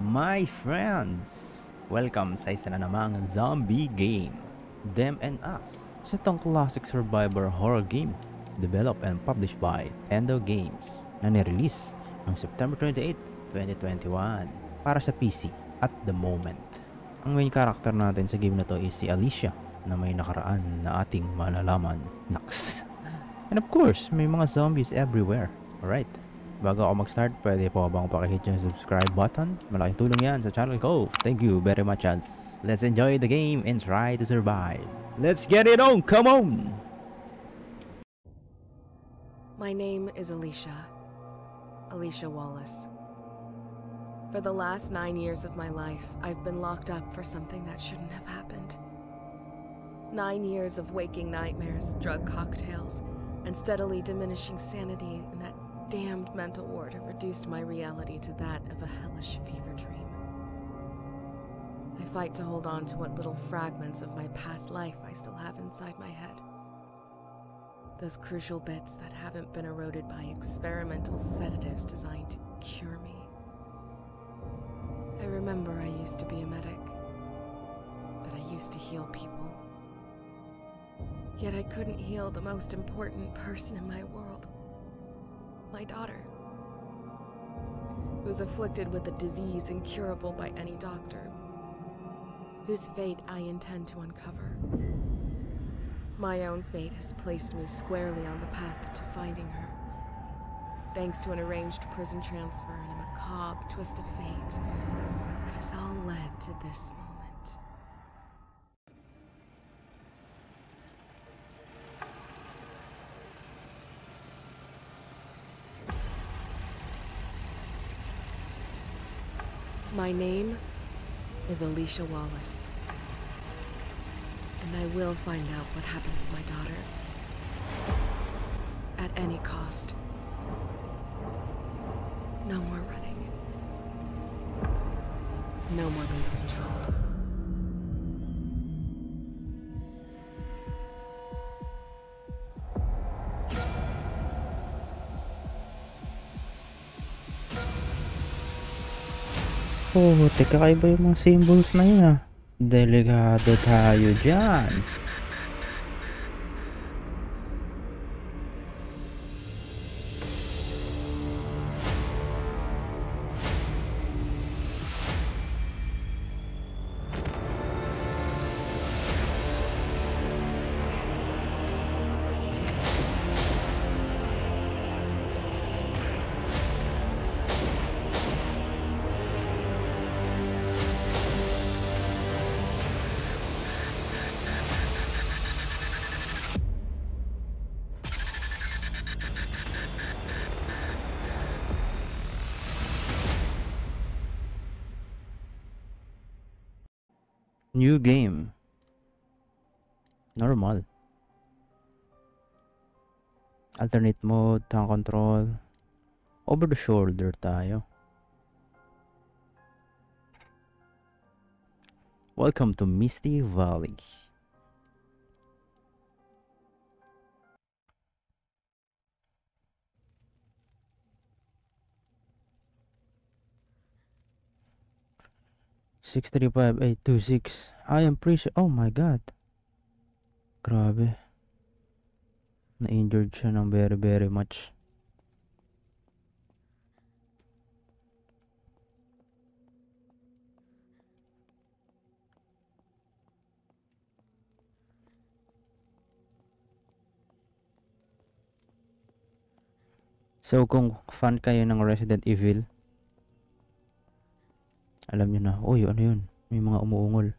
My friends! Welcome sa isa na namang zombie game, Them and Us. Sa itong classic survivor horror game, developed and published by Tendo Games, na nirelease noong September 28, 2021 para sa PC at the moment. Ang main character natin sa game na to is si Alicia na may nakaraan na ating malalaman. Naks! And of course, may mga zombies everywhere. Alright, Bago ako mag-start, pwede po bang pakihit yung subscribe button? Malaking tulong yan sa channel ko. Thank you very much as let's enjoy the game and try to survive. Let's get it on! Come on! My name is Alicia. Alicia Wallace. For the last nine years of my life, I've been locked up for something that shouldn't have happened. Nine years of waking nightmares, drug cocktails, and steadily diminishing sanity in that damned mental ward have reduced my reality to that of a hellish fever dream. I fight to hold on to what little fragments of my past life I still have inside my head. Those crucial bits that haven't been eroded by experimental sedatives designed to cure me. I remember I used to be a medic, that I used to heal people. Yet I couldn't heal the most important person in my world my daughter, who's afflicted with a disease incurable by any doctor, whose fate I intend to uncover. My own fate has placed me squarely on the path to finding her, thanks to an arranged prison transfer and a macabre twist of fate that has all led to this moment. My name is Alicia Wallace. And I will find out what happened to my daughter. At any cost. No more running. No more being controlled. Oh, teka kaiba yung mga symbols na yun ah. Delikado tayo dyan. New game. Normal. Alternate mode, tank control. Over the shoulder tayo. Welcome to Misty Valley. Six three five eight two six. I am pretty sure. Oh my god. Grabe. Na-injured siya ng very very much. So kung fan kayo ng Resident Evil, alam nyo na, uy, ano yun? May mga umuungol.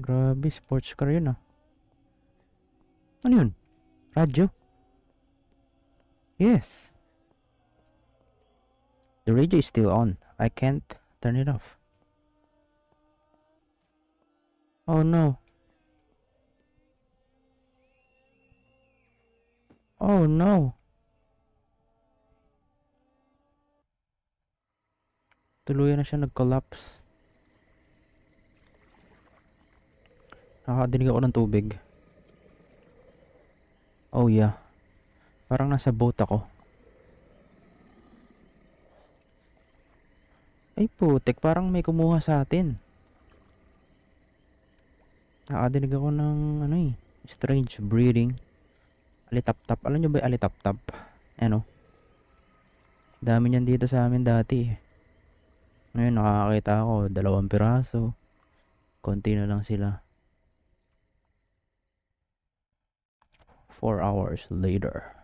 Grabe, sports car yun ah. Ano yun? Radyo? Yes. The radio is still on. I can't turn it off. Oh no. Oh no. Tuluyan na siya nag-collapse. Nakadinig ako ng tubig. Oh yeah. Parang nasa boat ako. Ay putek, parang may kumuha sa atin. Nakadinig ako ng ano eh, strange breathing. Alitap-tap. Alam nyo ba yung alitap-tap? Ano? Dami niyan dito sa amin dati. eh. Ngayon nakakakita ako, dalawang piraso. Konti na lang sila. Four hours later.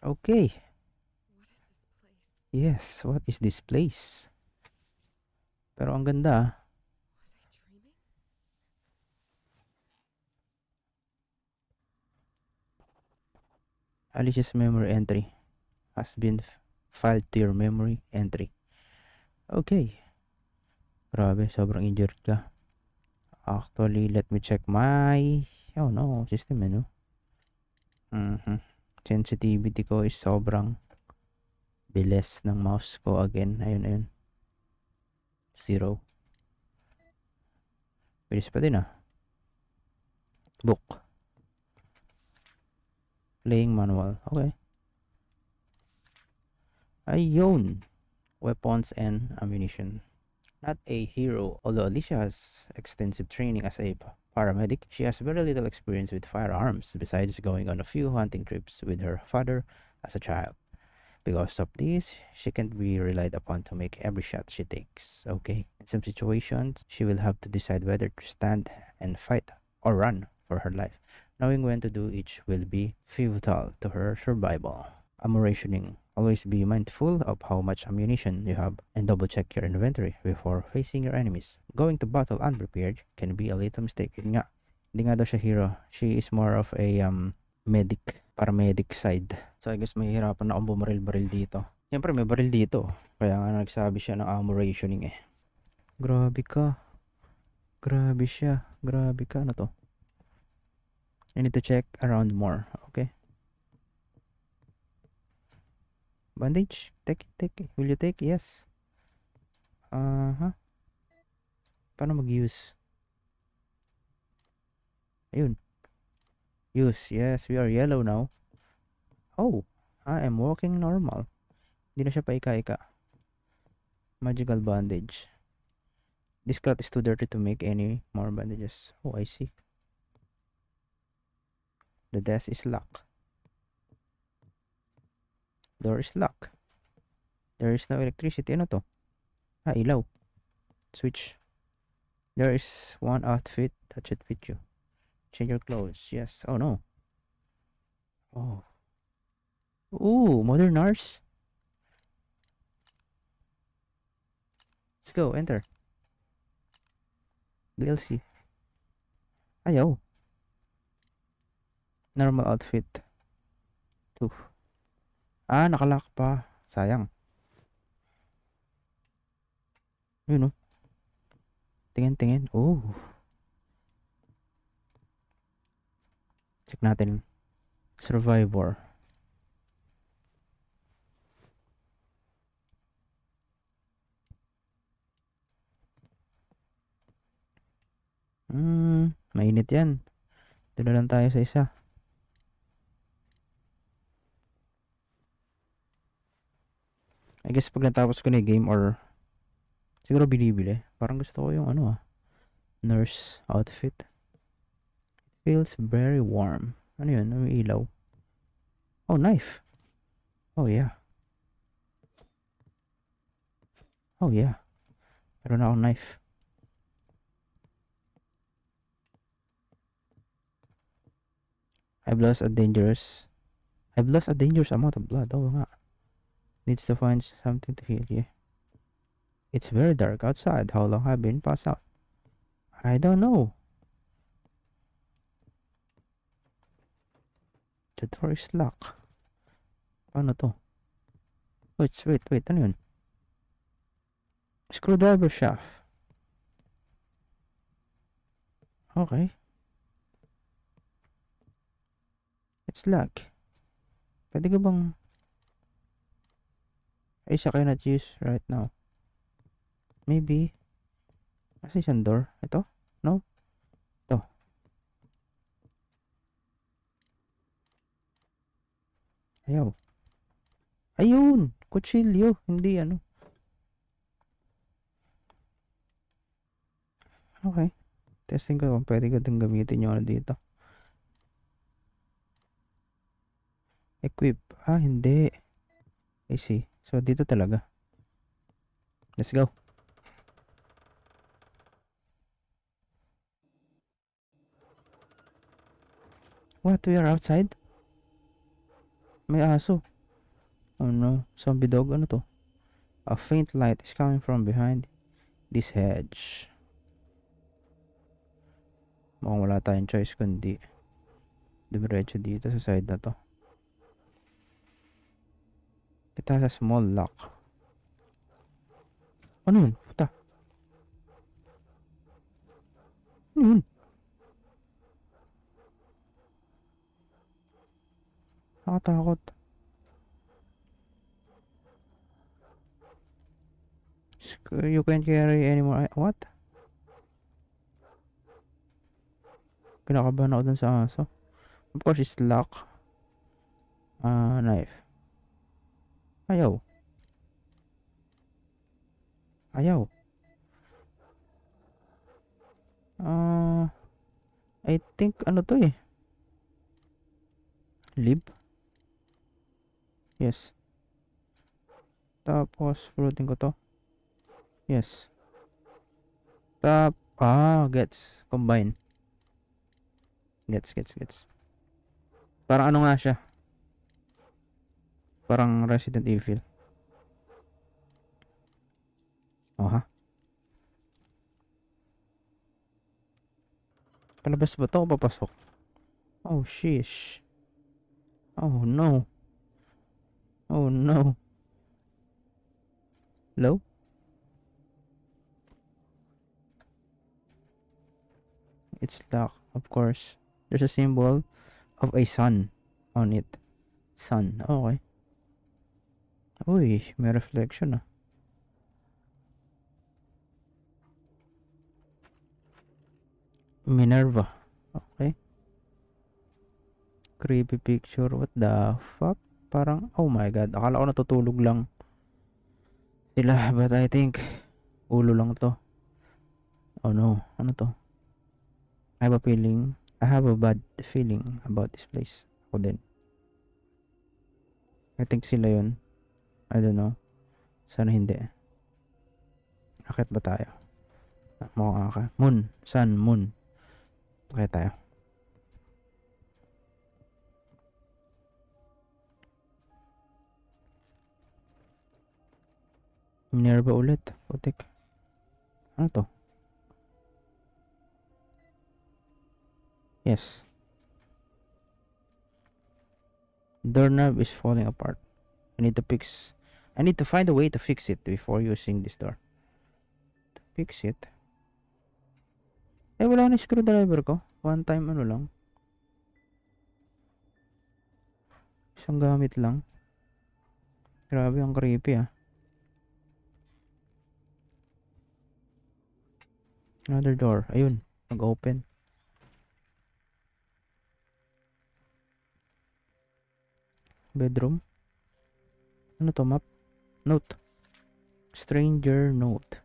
Okay. What is this place? Yes, what is this place? Pero ang ganda ah. Alicia's memory entry has been filed to your memory entry. Okay. Grabe, sobrang injured ka. Actually, let me check my... Oh no, system ano. Mhm. Sensitivity ko is sobrang bilis ng mouse ko again. Ayun, ayun. Zero. Bilis pa din ah. Book. Playing manual. Okay. Ayun. Weapons and ammunition. Not a hero, although Alicia has extensive training as a paramedic, she has very little experience with firearms besides going on a few hunting trips with her father as a child. Because of this, she can't be relied upon to make every shot she takes. Okay. In some situations, she will have to decide whether to stand and fight or run for her life. Knowing when to do each will be pivotal to her survival. Ammo rationing. Always be mindful of how much ammunition you have and double check your inventory before facing your enemies. Going to battle unprepared can be a little mistake. Yun nga, hindi nga daw siya hero. She is more of a um, medic, paramedic side. So I guess mahihirapan na akong bumaril-baril dito. Siyempre may baril dito. Kaya nga nagsabi siya ng ammo rationing eh. Grabe ka. Grabe siya. Grabe ka. Ano to? I need to check around more. Okay. Bandage? Take it, take it. Will you take? Yes. Uh-huh. Paano mag-use? Ayun. Use. Yes, we are yellow now. Oh, I am walking normal. Hindi na siya paika-ika. Magical bandage. This cloth is too dirty to make any more bandages. Oh, I see. The desk is locked. Door is locked. There is no electricity. Ano to? Ah, ilaw. Switch. There is one outfit that should fit you. Change your clothes. Yes. Oh no. Oh. Ooh, modern nurse. Let's go. Enter. DLC. Ayaw. Normal outfit. Two. Ah, nakalock pa. Sayang. Yun oh. Tingin, tingin. Oh. Check natin. Survivor. Hmm, mainit yan. Na lang tayo sa isa. I guess pag natapos ko na yung game or siguro binibili. Parang gusto ko yung ano ah. Nurse outfit. Feels very warm. Ano yun? Ano ilaw? Oh, knife. Oh, yeah. Oh, yeah. Meron akong knife. I've lost a dangerous I've lost a dangerous amount of blood. Oh, Oo nga. Needs to find something to heal you. It's very dark outside. How long have you been passed out? I don't know. The door is locked. Paano to? Wait, wait, wait. Ano yun? Screwdriver shaft. Okay. It's locked. Pwede ko bang... Is I cannot use right now. Maybe. Asa isang door? Ito? No? Ito. Ayaw. Ayun! Kutsilyo. Hindi ano. Okay. Testing ko kung pwede ko din gamitin yung ano dito. Equip. Ah, hindi. I see. So, dito talaga. Let's go. What? We are outside? May aso. Oh no. Zombie dog. Ano to? A faint light is coming from behind this hedge. Mukhang wala tayong choice kundi dumiretso dito sa side na to. It has a small lock. Ano yun? Puta. Ano yun? Nakatakot. You can't carry anymore. What? Kinakabahan ako dun sa aso. Of course, it's lock. Ah, knife. Ayaw. Ayaw. Ah, I think ano to eh. Lib. Yes. Tapos, pulutin ko to. Yes. Tap, ah, gets. Combine. Gets, gets, gets. Parang ano nga siya. Parang Resident Evil. Oh, ha? Palabas ba to o papasok? Oh, sheesh. Oh, no. Oh, no. Hello? It's locked, of course. There's a symbol of a sun on it. Sun. Okay. Uy, may reflection ah. Minerva. Okay. Creepy picture. What the fuck? Parang, oh my god. Akala ko natutulog lang sila. But I think, ulo lang to. Oh no. Ano to? I have a feeling, I have a bad feeling about this place. Ako din. I think sila yun. I don't know. Sana hindi. Akit ba tayo? Mukhang aka. Moon. Sun. Moon. Akit tayo. Minerva ulit. Putik. Ano to? Yes. Doorknob is falling apart. I need to fix. I need to find a way to fix it before using this door. To fix it. Eh, wala na screwdriver ko. One time ano lang. Isang gamit lang. Grabe, ang creepy ah. Another door. Ayun. Nag-open. Bedroom. Ano to map? Note. Stranger note.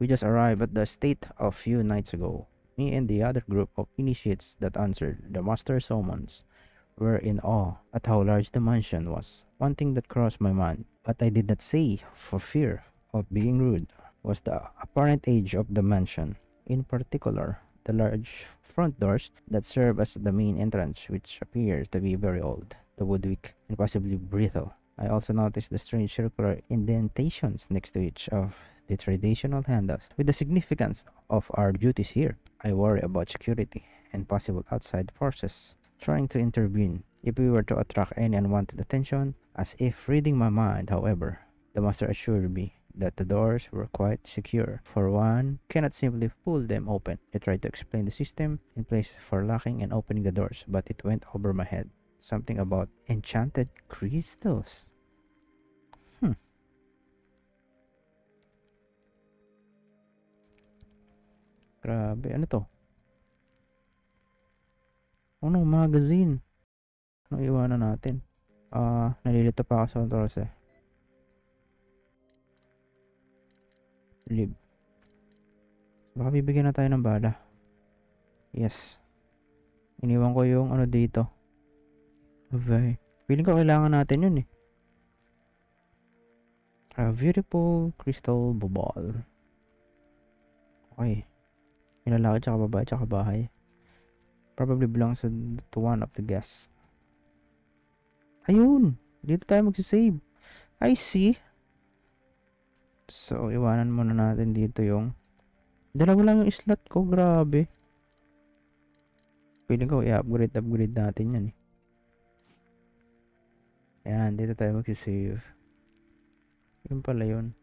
We just arrived at the state a few nights ago. Me and the other group of initiates that answered the master summons were in awe at how large the mansion was. One thing that crossed my mind, but I did not say for fear of being rude, was the apparent age of the mansion. In particular, the large front doors that serve as the main entrance, which appears to be very old, the woodwick, and possibly brittle. I also noticed the strange circular indentations next to each of the traditional handles. With the significance of our duties here, I worry about security and possible outside forces trying to intervene if we were to attract any unwanted attention. As if reading my mind, however, the master assured me that the doors were quite secure, for one cannot simply pull them open. I tried to explain the system in place for locking and opening the doors, but it went over my head. Something about enchanted crystals. Hmm. Grabe, ano to? Ano, magazine. Ano iwanan natin? Ah, nalilito pa ako sa controls eh. Lib. Baka bibigyan na tayo ng bala. Yes. Iniwan ko yung ano dito. Okay. Feeling ko kailangan natin yun eh. A beautiful crystal ball. Okay. May lalaki tsaka babae tsaka bahay. Probably belongs to, to one of the guests. Ayun! Dito tayo magsisave. I see. So, iwanan muna natin dito yung dalawa lang yung slot ko. Grabe. Feeling ko i-upgrade upgrade natin yan eh. Ayan, dito tayo magsisave. Yun pala yun.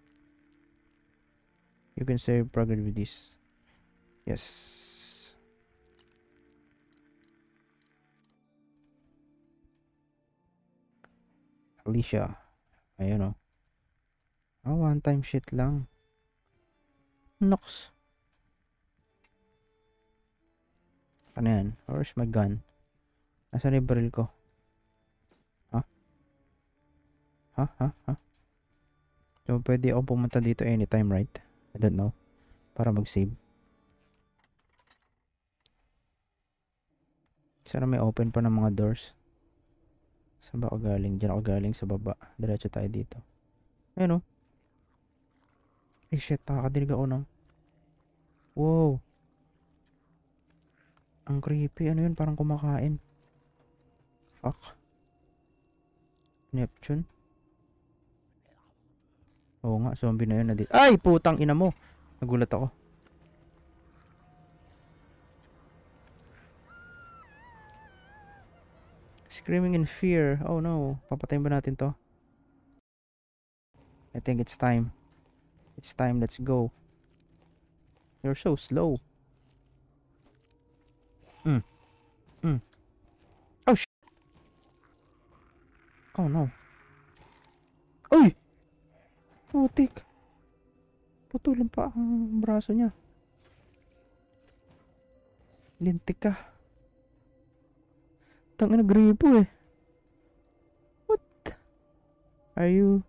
You can save progress with this. Yes. Alicia. Ayun o. Oh. One time shit lang. Nox. Ano yan? Where's my gun? Nasaan yung baril ko? Ha? Ha? Ha? Ha? So, pwede ako pumunta dito anytime, right? I don't know. Para mag-save. Sana may open pa ng mga doors. Saan ba ako galing? Diyan ako galing sa baba. Diretso tayo dito. Ayun o. Ay shit, nakakadinig ako ng... Wow. Ang creepy. Ano yun? Parang kumakain. Fuck. Neptune. Oo nga, zombie na yun. Ay, putang ina mo. Nagulat ako. Screaming in fear. Oh no. Papatayin ba natin to? I think it's time. It's time. Let's go. You're so slow. Mm. Mm. Oh sh Oh no. Uy! Putik. Putulin pa ang braso niya. Lintik ka. Tangin na gripo eh. What? Are you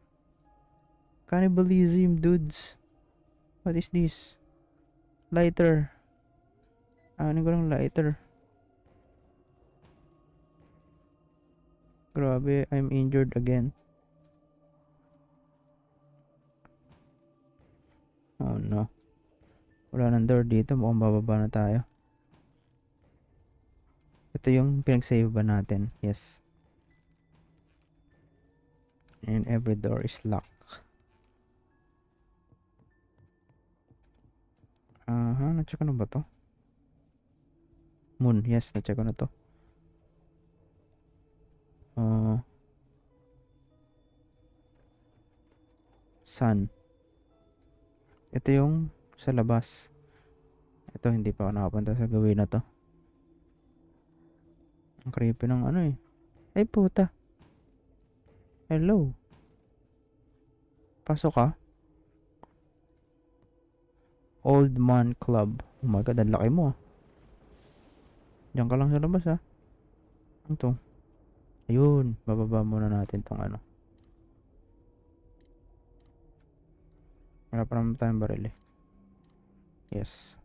cannibalism dudes? What is this? Lighter. Ano ko lang lighter. Grabe, I'm injured again. Oh no. Wala nang door dito. Mukhang bababa na tayo. Ito yung pinag-save ba natin? Yes. And every door is locked. Aha, na-check ko na ba to? Moon, yes, na-check ko na to. Uh, sun. Ito yung sa labas. Ito, hindi pa ako nakapunta sa gawin na to. Ang creepy ng ano eh. Ay puta. Hello. Pasok ka. Old Man Club. Oh my god, ang laki mo ah. Diyan ka lang sa labas ah. Ano to? Ayun, bababa muna natin tong ano. Wala pa naman tayong baril eh. Yes.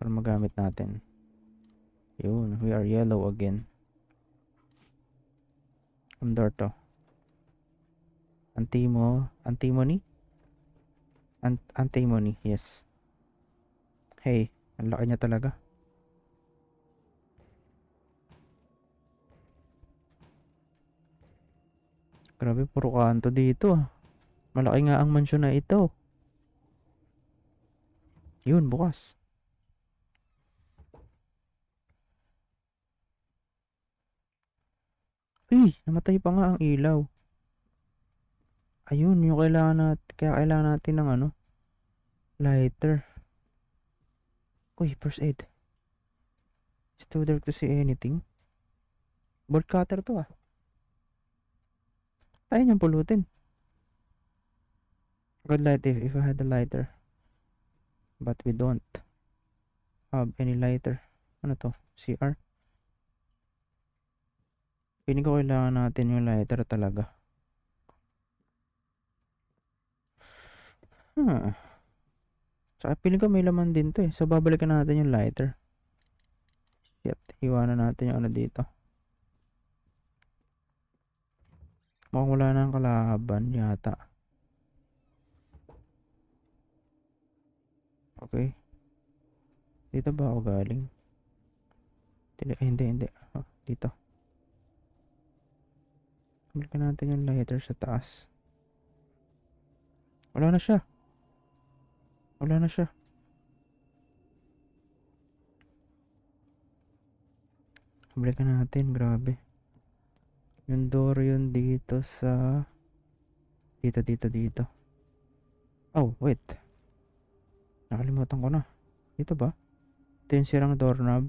Para magamit natin. Yun, we are yellow again. Under to. Antimo, antimony? Ant antimony, yes. Hey, ang laki niya talaga. Grabe, puro kanto dito ah. Malaki nga ang mansyon na ito. Yun, bukas. Uy, namatay pa nga ang ilaw. Ayun, yung kailangan natin, kaya kailangan natin ng ano, lighter. Uy, first aid. It's too dark to see anything. Bolt cutter to ah. Tayo niyang pulutin. Good light if, if I had a lighter. But we don't have any lighter. Ano to? CR? Piling ko kailangan natin yung lighter talaga. Hmm. Saka piling ko may laman din to eh. So babalikan natin yung lighter. Shit. Iwanan natin yung ano dito. Mukhang wala na ang kalaban yata. Okay. Dito ba ako galing? Hindi, hindi, hindi. Ah, dito. Balikan natin yung lighter sa taas. Wala na siya. Wala na siya. Balikan natin, grabe. Yung door yun dito sa... Dito, dito, dito. Oh, wait. Nakalimutan ko na. Dito ba? Ito yung sirang doorknob.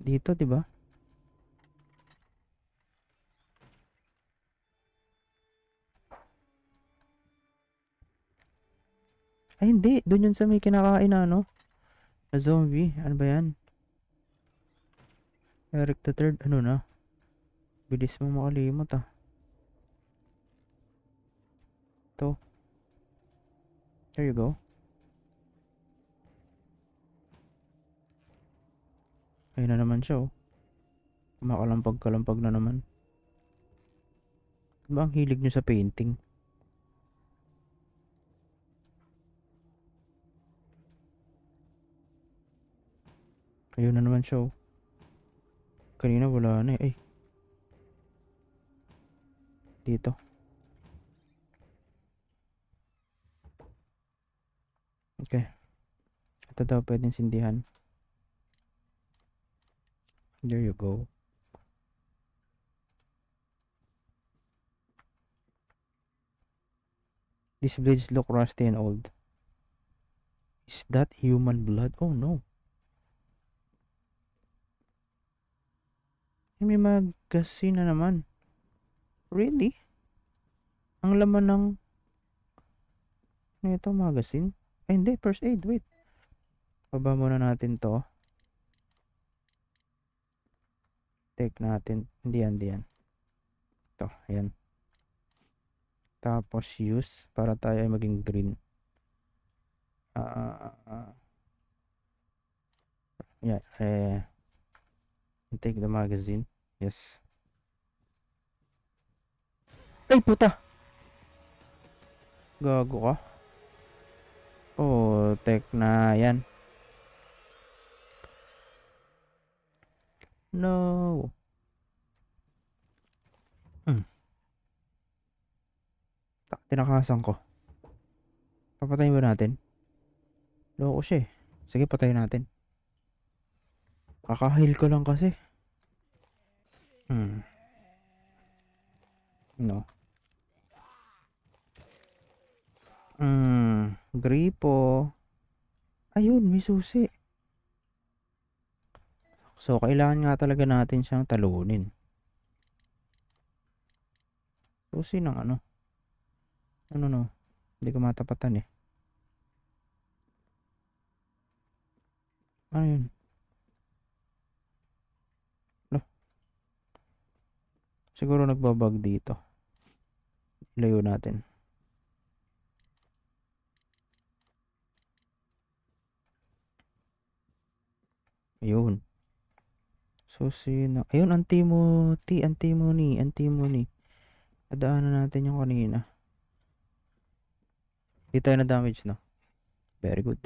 Dito, di ba? Ay, hindi. Doon yun sa may kinakain na, ano? Na zombie. Ano ba yan? Eric the Third. Ano na? Bilis mo makalimot, ah. Ito. There you go. Ayun na naman siya, oh. Kumakalampag-kalampag na naman. Ba ang hilig nyo sa painting? Ayun na naman siya, oh. Kanina wala na, eh. Ay. Dito. Okay. Ito daw pwedeng sindihan. There you go. These blades look rusty and old. Is that human blood? Oh no. May magazine na naman. Really? Ang laman ng ano ito magazine? Ay hindi, first aid, wait. Baba muna natin to. Take natin. Hindi yan, hindi yan. Ito, ayan. Tapos use para tayo ay maging green. Ah, uh, uh, yeah, eh, take the magazine. Yes. Ay, puta! Gago ka. Oh, tek na yan. No. Hmm. Ta- Tinakasan ko. Papatayin ba natin? Loko siya eh. Sige, patayin natin. Kakahil ko lang kasi. Hmm. No. Hmm. Gripo. Ayun, may susi. So, kailangan nga talaga natin siyang talunin. Susi ng ano? Ano no? Hindi ko matapatan eh. Ano yun? Siguro nagbabag dito. Ilayo natin. Ayun. Susi na. Ayun, antimony, antimony, antimony. Nadaanan natin yung kanina. Hindi tayo na damage, no? Very good.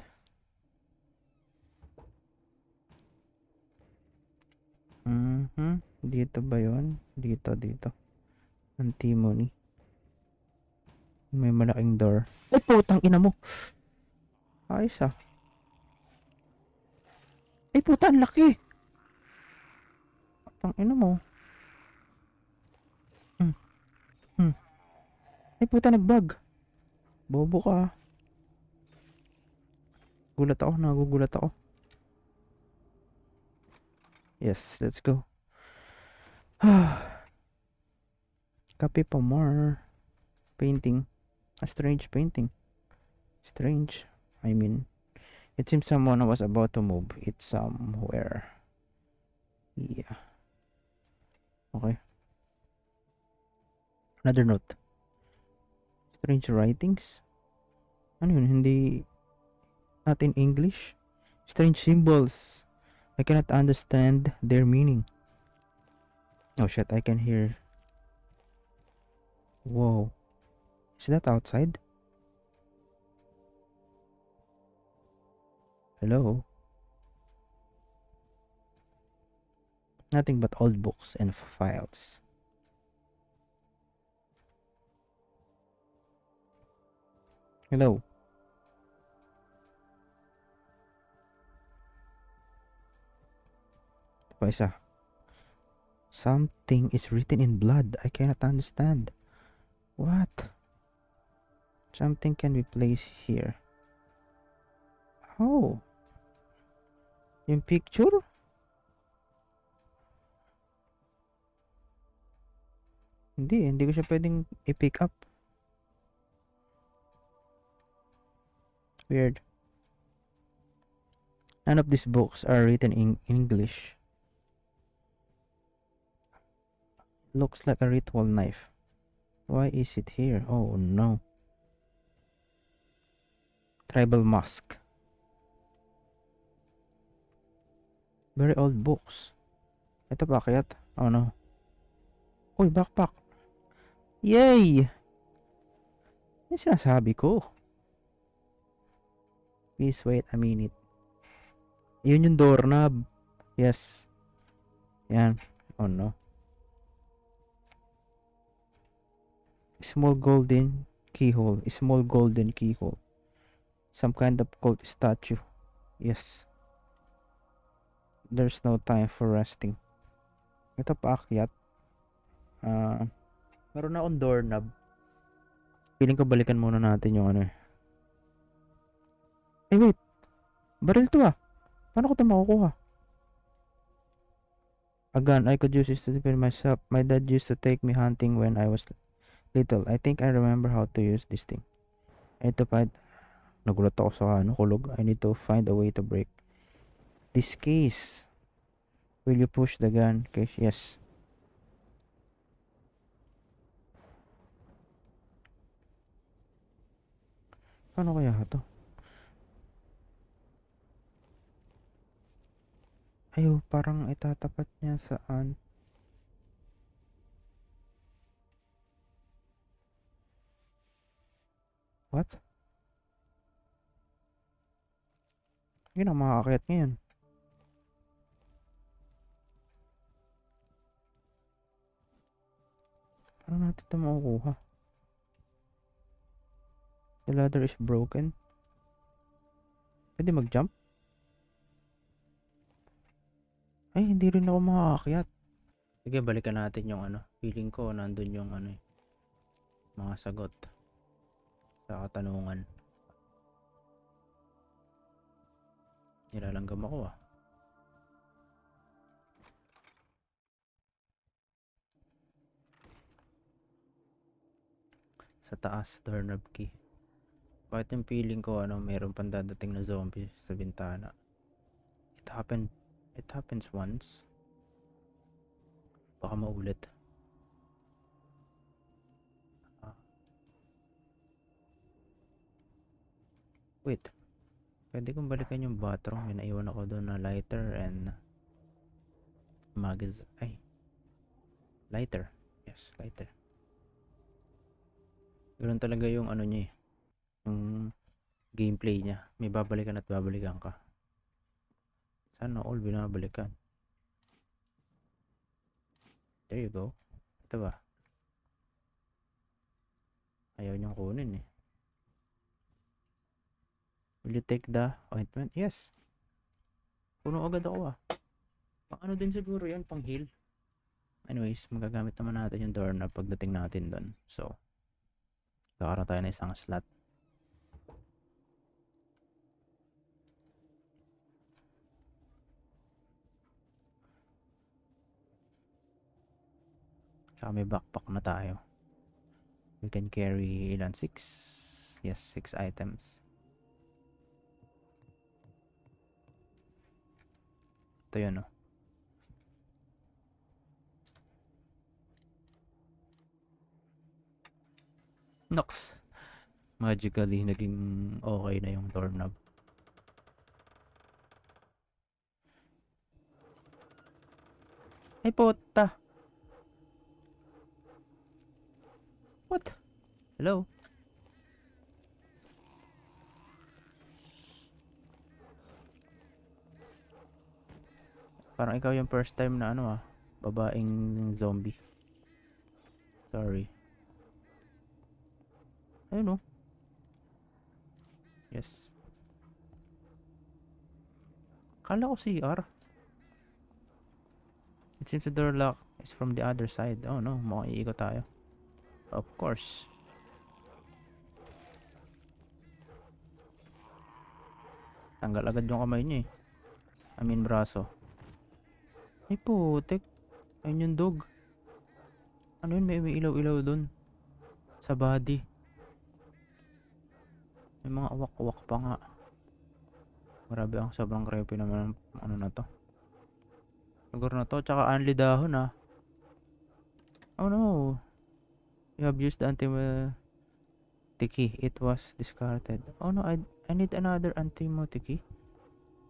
Mhm. Dito ba yon? Dito, dito. Antimony. May malaking door. Ay, putang ina mo. Ayos ah. Ay, puta, ang laki. Putang ina mo. Hmm. Hmm. Ay, puta, nagbag. Bobo ka. ah. Gulat ako, nagugulat ako. Yes, let's go. Copy pa more. Painting. A strange painting. Strange. I mean, it seems someone was about to move it somewhere. Yeah. Okay. Another note. Strange writings. Ano yun? Hindi... Not in English? Strange symbols. I cannot understand their meaning. Oh shit, I can hear. Whoa. Is that outside? Hello? Nothing but old books and files. Hello? Pa ah. isa. Something is written in blood. I cannot understand. What? Something can be placed here. Oh. Yung picture? Hindi, hindi ko siya pwedeng i-pick up. Weird. None of these books are written in English. Looks like a ritual knife. Why is it here? Oh no. Tribal mask. Very old books. Ito kaya't? Oh no. Uy, backpack. Yay! Yung sinasabi ko. Please wait a minute. Yun yung doorknob. Yes. Yan. Oh no. Small golden keyhole. Small golden keyhole. Some kind of gold statue. Yes. There's no time for resting. Ito paakyat. Ah, meron na akong doorknob. Feeling ko balikan muna natin yung ano eh. Wait. Baril to ah. Paano ko ito makukuha? A gun. I could use this to defend myself. My dad used to take me hunting when I was little. I think I remember how to use this thing. Ito pa. Nagulat ako sa ano, kulog. I need to find a way to break this case. Will you push the gun? Okay, yes. Paano kaya ito? Ayaw, parang itatapat niya saan. What? Hindi na makakakit ngayon. Paano natin ito makukuha? The ladder is broken. Pwede mag-jump? Ay, hindi rin ako makakakyat. Sige, balikan natin yung ano. Feeling ko, nandun yung ano eh. Mga sagot. Sa katanungan. Nilalanggam ako ah. Sa taas, doorknob key. Bakit yung feeling ko ano, mayroon pang dadating na zombie sa bintana. It happened, it happens once. Baka maulit. Wait. Pwede kong balikan yung bathroom. May naiwan ako doon na lighter and magaz... Ay. Lighter. Yes, lighter. Ganun talaga yung ano niya eh. Yung gameplay niya. May babalikan at babalikan ka. Sana all binabalikan. There you go. Ito ba? Ayaw niyang kunin eh. Will you take the ointment? Yes. Puno agad ako ah. Pang ano din siguro yan, pang heal. Anyways, magagamit naman natin yung door na pagdating natin doon. So, kakaroon tayo ng isang slot. Tsaka may backpack na tayo. We can carry ilan? 6? Yes, 6 items. Ito yun, oh. Nox. Magically, naging okay na yung doorknob. Ay, puta! What? Hello? Parang ikaw yung first time na ano ah, babaeng zombie. Sorry. Ayun oh. Yes. Kala ko CR. It seems the door lock is from the other side. Oh no, mukhang iikot tayo. Of course. Tanggal agad yung kamay niya eh. I mean braso. Ay putik. Ayun yung dog. Ano yun? May, may ilaw-ilaw dun. Sa body. May mga awak-awak pa nga. Grabe ang sobrang creepy naman ng ano na to. Lugar na to. Tsaka anli dahon ah. Oh no. You have used the anti key. It was discarded. Oh no, I, I need another antimony key.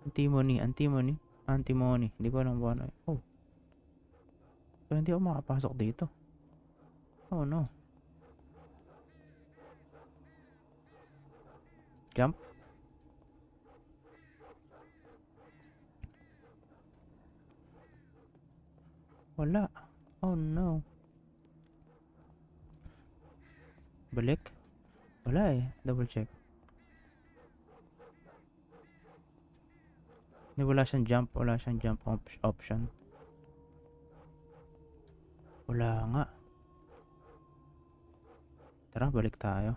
Antimony, antimony, antimony. Hindi ko alam kung ano. Oh. So, hindi ako makapasok dito. Oh no. Jump. Wala. Oh no. Balik? Wala eh. Double check. Wala siyang jump. Wala siyang jump op- option. Wala nga. Tara, balik tayo.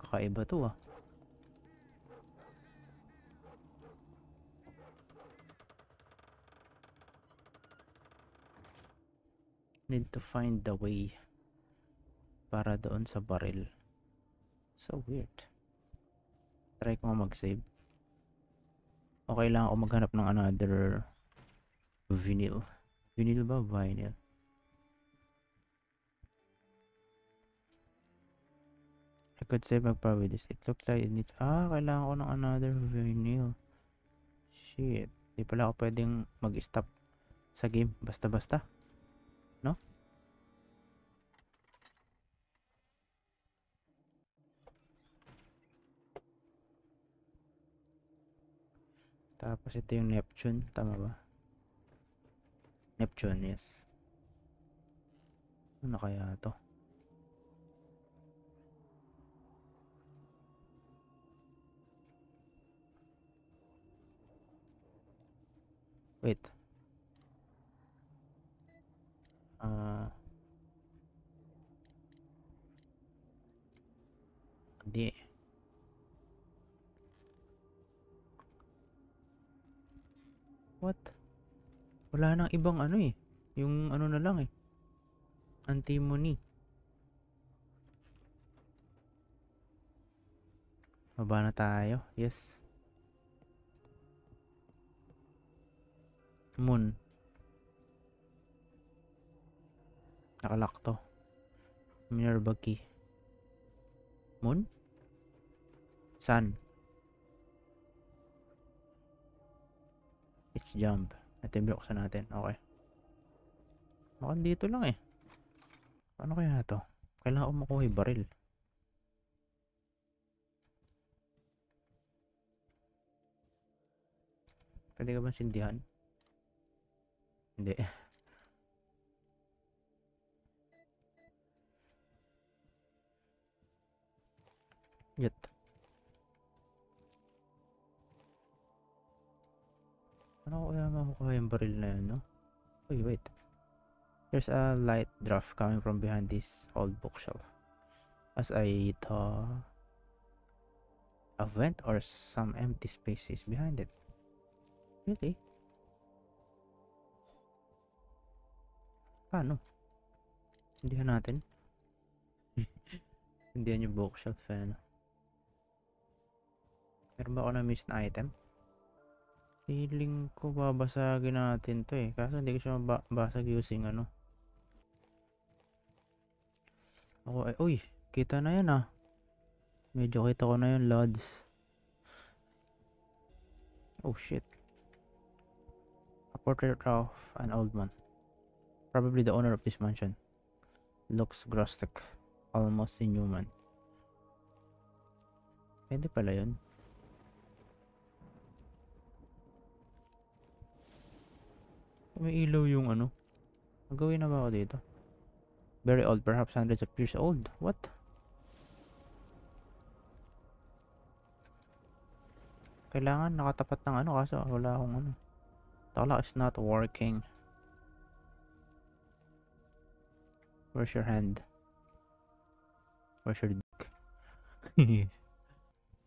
Kakaiba to ah. Need to find the way para doon sa barrel. So weird. Try ko mag-save. Okay lang ako maghanap ng another vinyl. Vinyl ba? Vinyl. I could save my with this. It looks like it needs... Ah, kailangan ko ng another vinyl. Shit. Di pala ako pwedeng mag-stop sa game. Basta-basta. No? Tapos ito yung Neptune, tama ba? Neptune, yes. Ano kaya to? Wait. Ah. Hindi. Wala nang ibang ano eh. Yung ano na lang eh. Antimony. Baba na tayo. Yes. Moon. Nakalock to. Minerva key. Moon? Sun. It's jump. Ito yung binuksan natin. Okay. Mukhang dito lang eh. Paano kaya to? Kailangan ko makuha yung baril. Pwede ka ba sindihan? Hindi. Yet. Ano kaya makukuha yung baril na yun, no? Uy, wait. There's a light draft coming from behind this old bookshelf. As I thought a vent or some empty spaces behind it. Really? Paano? Hindihan natin. Hindihan yung bookshelf eh, ano? Meron ba ako na miss na item? Feeling ko babasagin natin to eh. Kaso hindi ko siya mabasag using ano. Ako ay, uy, kita na yan ah. Medyo kita ko na yun, lods. Oh shit. A portrait of an old man. Probably the owner of this mansion. Looks grotesque. Almost inhuman. Pwede pala yun. May ilaw yung ano. Magawin na ba ako dito? Very old, perhaps hundreds of years old. What? Kailangan nakatapat ng ano kaso wala akong ano. Clock is not working. Where's your hand? Where's your dick?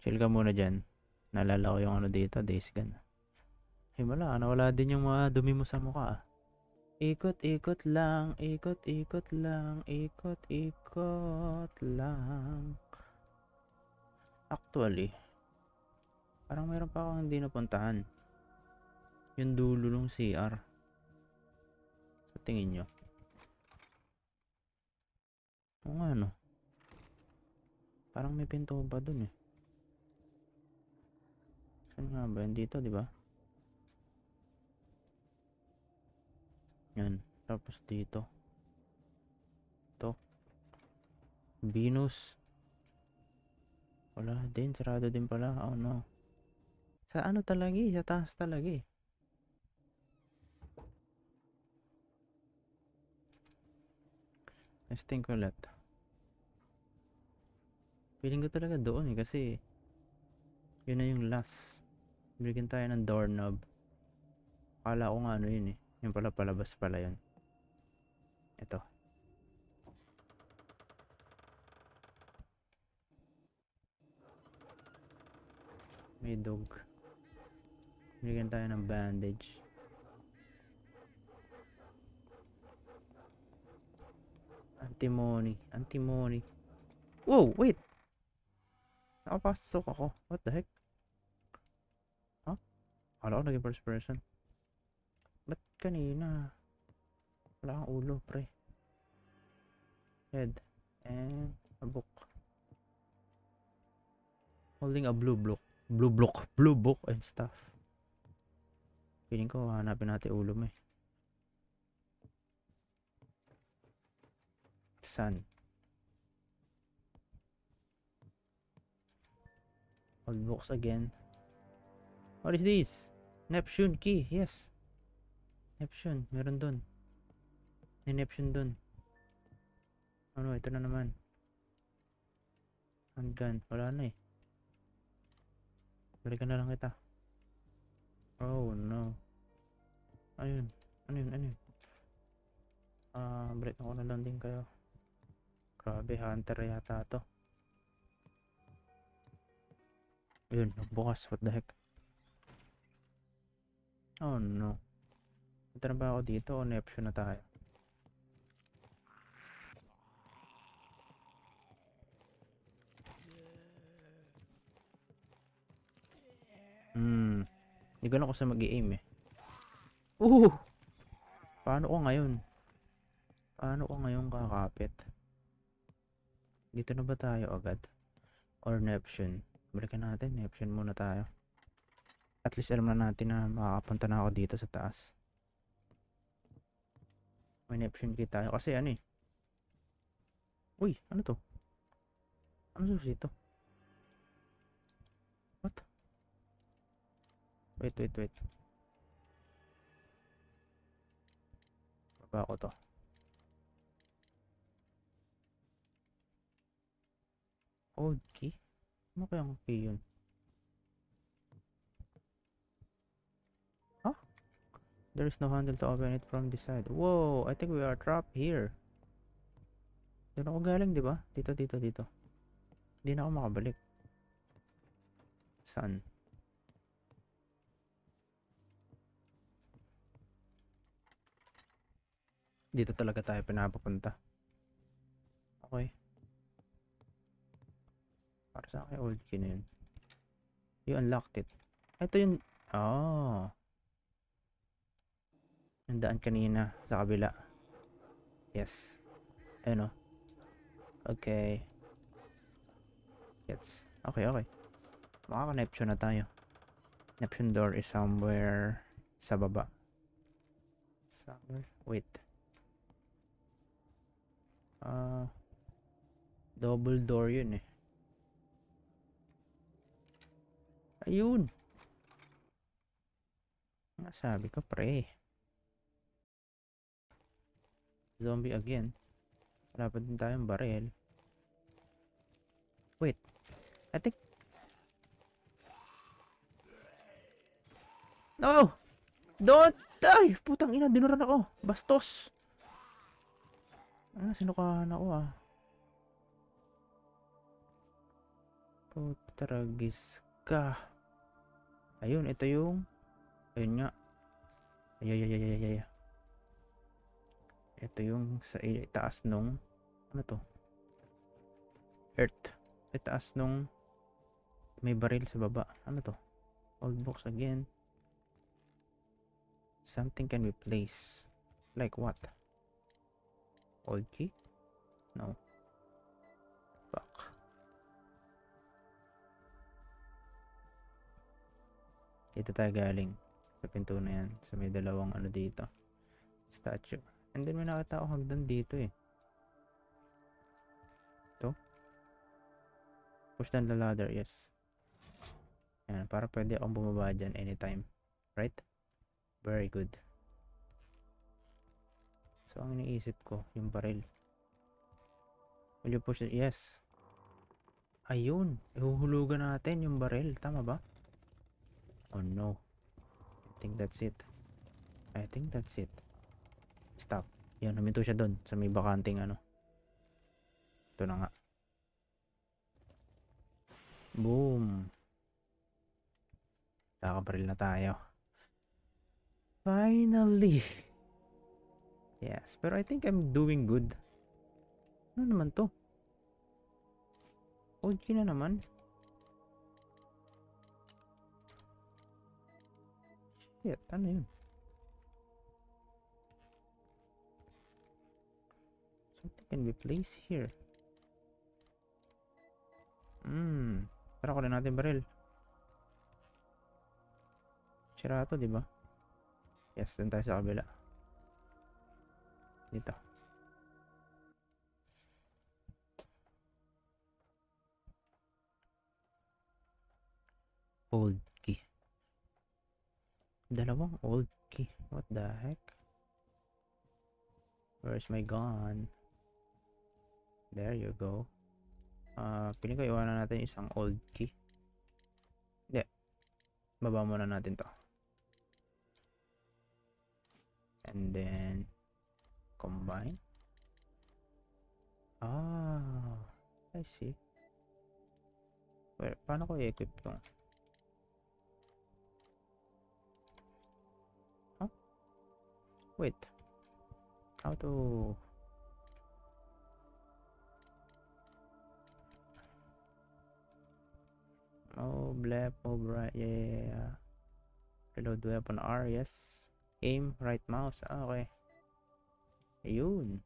Chill ka muna dyan. Naalala ko yung ano dito, days gun. Ay wala, nawala din yung mga dumi mo sa mukha. ah. Ikot, ikot lang, ikot, ikot lang, ikot, ikot lang. Actually, parang meron pa akong hindi napuntahan. Yung dulo ng CR. Sa tingin nyo. Oo nga no. Parang may pinto pa dun eh. Saan nga ba? Dito, di ba? Yan. Tapos dito. Ito. Venus. Wala din. Sarado din pala. Oh no. Sa ano talaga eh. Sa taas talaga eh. Let's think ulit. Feeling ko talaga doon eh. Kasi yun na yung last. Bigyan tayo ng doorknob. Akala ko nga ano yun eh. Yung pala palabas pala yun. Ito. May dog. Bigyan tayo ng bandage. Antimony. Antimony. Whoa, wait! Nakapasok ako. What the heck? Huh? Akala ko naging first person. Kanina? Wala kang ulo, pre. Head. And a book. Holding a blue book. Blue book. Blue book and stuff. Feeling ko hanapin natin ulo mo eh. Sun. Old books again. What is this? Neptune key. Yes. Neptune. Meron dun. May Neptune dun. Ano, ito na naman. Handgun. Wala na eh. Balikan na lang kita. Oh no. Ano yun? Ano yun? Ano yun? Ah, balik ako na lang din kayo. Grabe, hunter yata to. Ayun, bukas. What the heck? Oh no. Punta na ba ako dito o neptune na tayo? Hmm. Hindi ko alam kung saan mag-aim eh. Uh! Paano ko ngayon? Paano ko ngayon kakapit? Dito na ba tayo agad? Or Neptune? Balikan natin. Neptune muna tayo. At least alam na natin na makakapunta na ako dito sa taas. May key tayo. Kasi ano eh. Uy, ano to? Ano susi to? What? Wait, wait, wait. Baba ko to. Old key? Ano kayang key yun? There is no handle to open it from this side. Whoa! I think we are trapped here. Doon ako galing, di ba? Dito, dito, dito. Hindi na ako makabalik. Saan? Dito talaga tayo pinapapunta. Okay. Para sa akin, old key na yun. You unlocked it. Ito yung, Oh. Yung daan kanina sa kabila. Yes. Ayun oh. Okay. Yes. Okay, okay. Makaka-Neptune na tayo. Neptune door is somewhere sa baba. Somewhere? Wait. Ah. double door yun eh. Ayun. Nga sabi ko pre. Zombie again. Wala pa din tayong baril. Wait. I think... No! Don't! Ay! Putang ina, dinuran ako. Bastos. Ano, sinukahan ako ah. Putragis ka. Ayun, ito yung... Ayun nga. Ay, ay, ay, ay, ay, ay. Ito yung sa itaas nung... Ano to? Earth. Itaas nung... May baril sa baba. Ano to? Old box again. Something can be placed. Like what? Old key? No. Fuck. Dito tayo galing. Sa pinto na yan. Sa may dalawang ano dito. Statue. And then may nakita ako hagdan dito eh. Ito. Push down the ladder. Yes. Ayan. Para pwede akong bumaba dyan anytime. Right? Very good. So, ang iniisip ko, yung baril. Will you push it? Yes. Ayun. Ihuhulugan natin yung baril. Tama ba? Oh no. I think that's it. I think that's it. Stop. Yan, huminto siya doon sa may bakanting ano. Ito na nga. Boom. Kakabaril na tayo. Finally. Yes, pero I think I'm doing good. Ano naman to? Key na naman. Shit, ano yun? Can be placed here. Hmm. Tara, kunin natin baril. Sira to, di ba? Yes, dun tayo sa kabila. Dito. Old key. Dalawang old key. What the heck? Where's my gun? There you go. Ah, uh, piling ko iwanan natin isang old key. Hindi. Baba muna natin to. And then combine. Ah, I see. Wait, paano ko i-equip to? Huh? Wait. How to... Blep, oh, right, yeah, yeah, yeah. Reload weapon R, yes. Aim, right mouse, ah, okay. Ayun.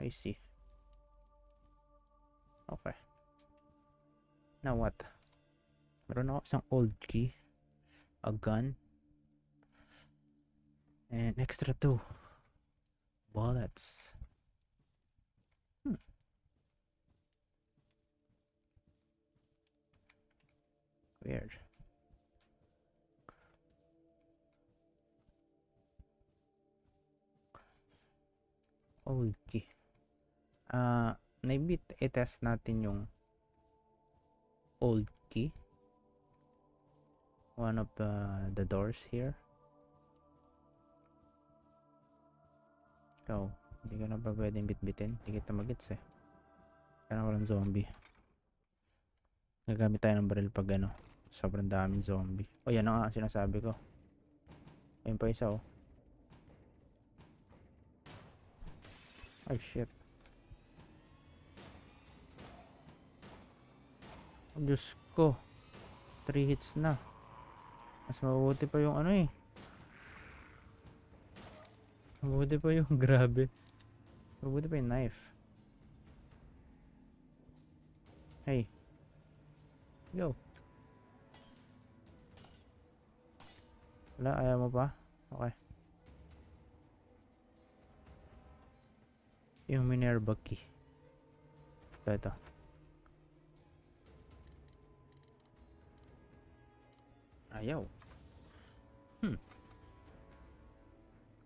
I see. Okay. Now what? Meron ako isang old key. A gun. And extra two. Bullets. Hmm. Weird. Old key. Ah, uh, maybe i-test natin yung old key. One of uh, the doors here. Ikaw, hindi ka na pa pwedeng bitbitin. Hindi kita magits eh. Kaya walang zombie. Gagamit tayo ng baril pag ano. Sobrang daming zombie. O yan ang sinasabi ko. Ayun pa isa oh. Ay, shit. Oh, Diyos ko. 3 hits na. Mas mabuti pa yung ano eh. Mabuti pa yung grabe. Mabuti pa yung knife. Hey. Go. Wala, ayaw mo pa? Okay. Yung Minerva key. Ito, ito. Ayaw. Hmm.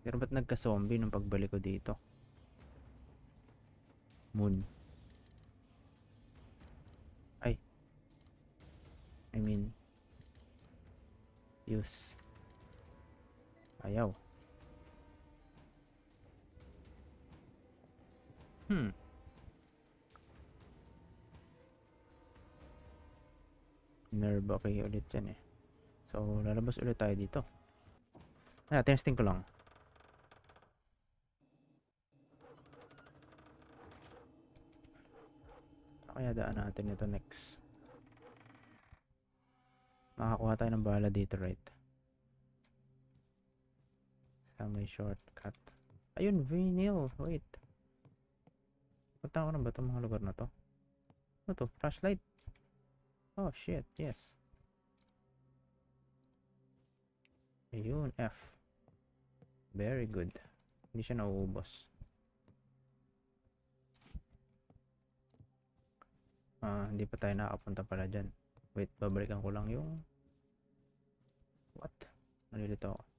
Pero ba't nagka-zombie nung pagbalik ko dito? Moon. Ay. I mean. Use. Ayaw. Hmm. Nerve okay ulit yan eh. So, lalabas ulit tayo dito. Ah, testing ko lang. Kaya daan natin ito next. Makakuha tayo ng bala dito, right? Sa may shortcut. Ayun, vinyl. Wait. Punta ko na ba itong mga lugar na to? Ano to? Flashlight? Oh, shit. Yes. Ayun, F. Very good. Hindi siya nauubos. Ah, hindi pa tayo nakapunta pala dyan. Wait, babalikan ko lang yung... What? Nalilito ako.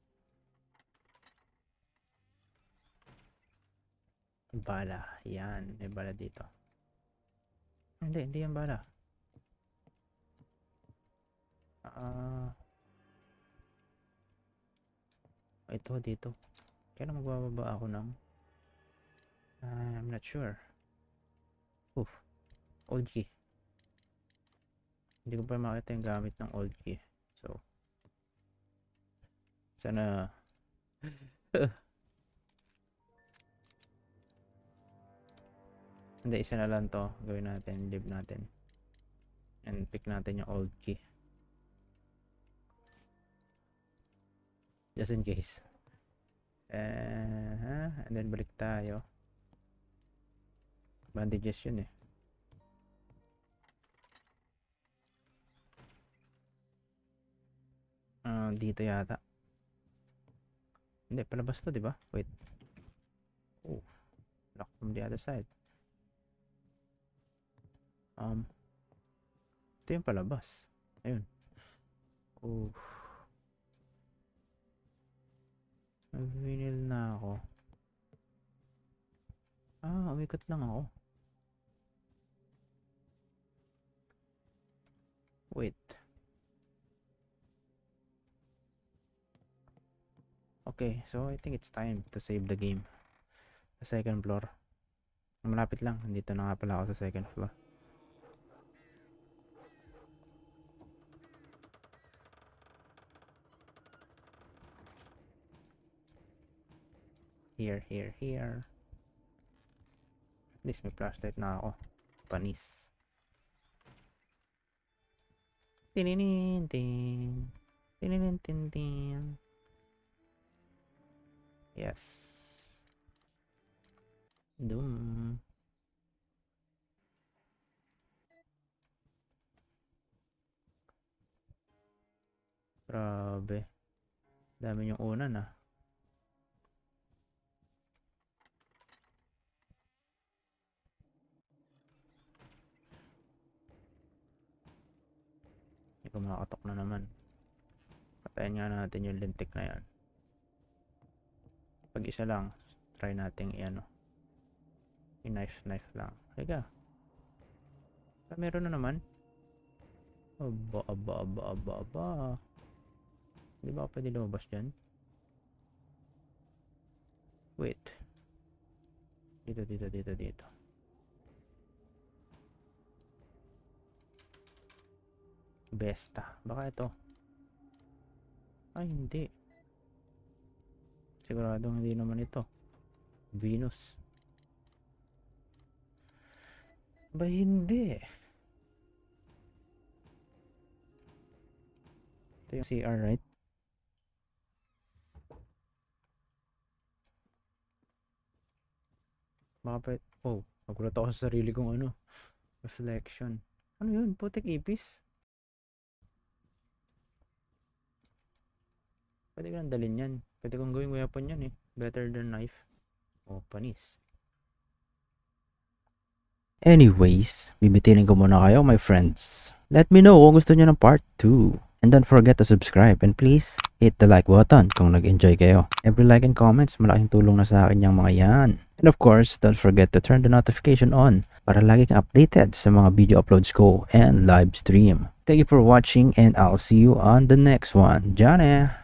Bala. Yan. May bala dito. Hindi, hindi yan bala. Ah... ito dito. Kailan magbababa ako ng... Ah, I'm not sure. Oof. Old key. Hindi ko pa makita yung gamit ng old key. So, sana hindi isa na lang to gawin natin leave natin and pick natin yung old key just in case uh, and then balik tayo bandages yun eh Ah, dito yata. Hindi, palabas to, di ba? Wait. Oh. Lock from the other side. Um. Ito yung palabas. Ayun. Oh. Nag-vinyl na ako. Ah, umikot lang ako. Wait. Okay, so I think it's time to save the game. Sa second floor. Malapit lang. Dito na nga pala ako sa second floor. Here, here, here. At least may flashlight na ako. Panis. Tininin tin. Tininin tin tin. Yes. Doom. Grabe. Dami yung unan ah. Makakatok na naman. Patayin nga natin yung lintik na yan. Pag isa lang try nating i-ano. I-knife knife lang. Halika. Ah, meron na naman. Aba aba aba aba aba. Di ba pwede lumabas dyan? Wait. Dito dito dito dito Besta. Baka ito. Ay, hindi. Siguradong hindi naman ito. Venus. Ba hindi. Ito yung CR, right? Makapit. Oh, nagulat ako sa sarili kong ano. Reflection. Ano yun? Putik ipis? Pwede ko nang dalhin yan. Pwede kong gawing weapon yan eh. Better than knife. O, panis. Anyways, bibitirin ko muna kayo my friends. Let me know kung gusto nyo ng part 2. And don't forget to subscribe and please hit the like button kung nag-enjoy kayo. Every like and comments, malaking tulong na sa akin yung mga yan. And of course, don't forget to turn the notification on para lagi kang updated sa mga video uploads ko and live stream. Thank you for watching and I'll see you on the next one. Eh!